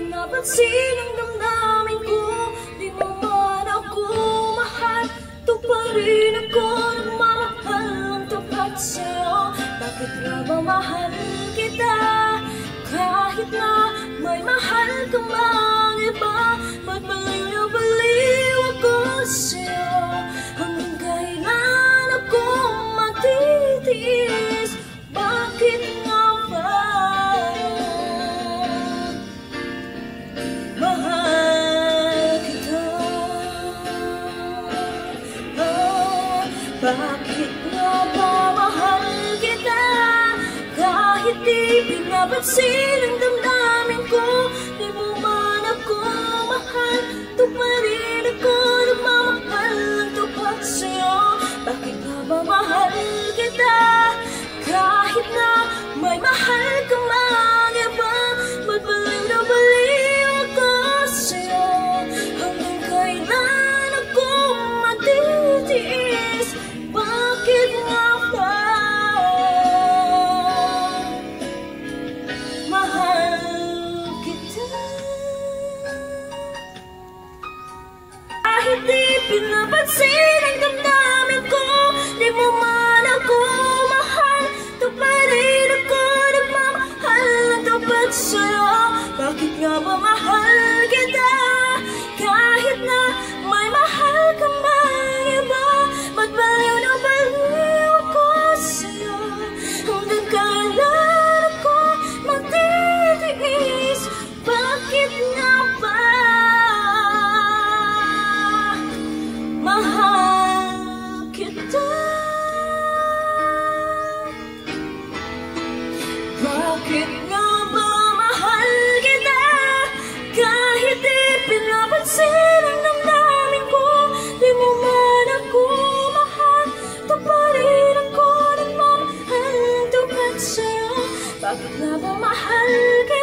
napansin ang damdamin ko Di mo man ako mahal Ito pa rin ako nagmamahal Ang tapat sa'yo Bakit nga ba mahal kita? Kahit na Bakit nga ba mahal kita? Kahit di pinapansin ang damdamin ko Kahit di pinapansin ang damdamin ko Di mo man ako mahal. Ito pa rin ako nagmamahal Ang tapat sa'yo. Bakit nga ba mahal Bakit nga ba kita kahit di pinapansin ang damdamin ko? Di mo man ako mahal, ito pa rin ako nagmamahal tungkol sa'yo. Bakit nga ba mahal kita?